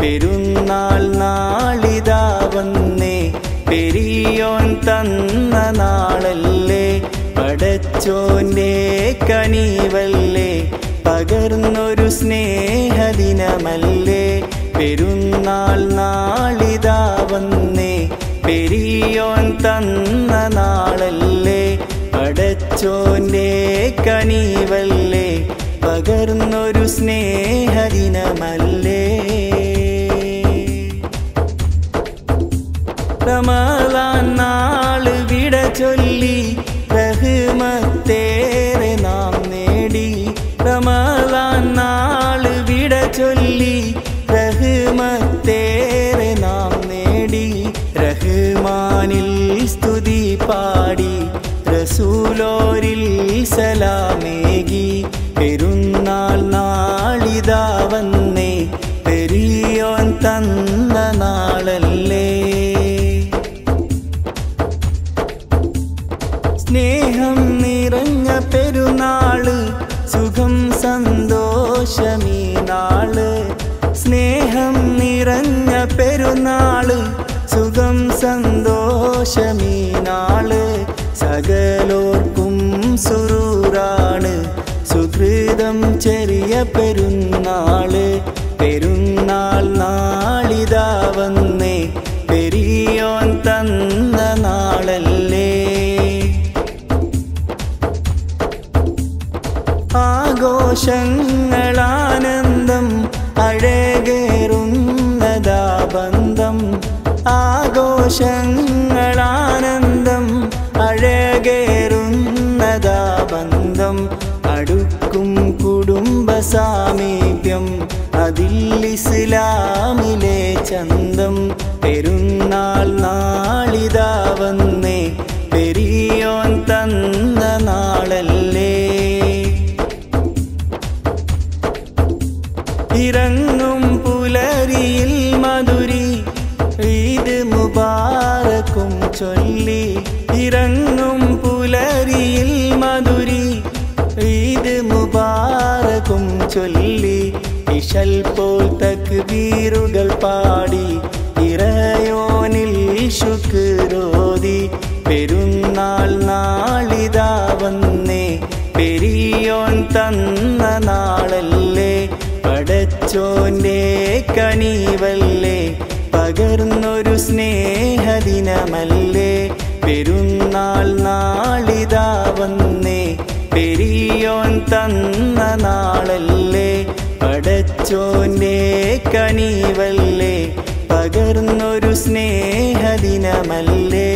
പെരുന്നാൾ നാളിതാ വന്നേ. പെരിയോൻ തന്ന നാളല്ലേ. പടച്ചോന്റെ കനിവല്ലേ. പകർന്നൊരു സ്നേഹദിനമല്ലേ. പെരുന്നാൾ നാളിതാ വന്നേ. പെരിയോൻ തന്ന നാളല്ലേ. പടച്ചോന്റെ കനിവല്ലേ. പകർന്നൊരു സ്നേഹദിനമല്ലേ. റമളാൻ നാൾ വിട ചൊല്ലി. റഹ്മത്തേറെ നാം നേടി. റമളാൻ നാൾ വിട ചൊല്ലി. റഹ്മത്തേറെ നാം നേടി. റഹ്മാനിൽ സ്തുതി പാടി. റസൂലോരിൽ സലാമേകി പെരുന്നാൾ സുഖം സന്തോഷമീ നാൾ. സകലോർക്കും സുറൂറാണ് സുഹൃതം ചെറിയ പെരുന്നാൾ. പെരുന്നാൾ നാളിതാ വന്നേ പെരിയോൻ തന്ന നാളല്ലേ. ആഘോഷങ്ങളാനന്ദം അഴകേറുന്നതാ ആഘോഷങ്ങളാനന്ദം ചൊല്ലി ഇറങ്ങും പുലരിയിൽ മധുരി. ഈദ് മുബാറകും ചൊല്ലി ഇഷൽ പോൽ തക്ബീറുകൾ പാടി. ഇറയോനിൽ ശുക്രോതി പെരുന്നാൾ നാളിതാ വന്നേ. പെരിയോൻ തന്ന നാളല്ലേ. പടച്ചോന്റെ കനിവല്ലേ. പകർന്നൊരു സ്നേഹദിനമല്ലേ? പെരുന്നാൾ നാളിതാ വന്നേ പെരിയോൻ തന്ന നാളല്ലേ? പടച്ചോന്റെ കനിവല്ലേ? പകർന്നൊരു സ്നേഹദിനമല്ലേ?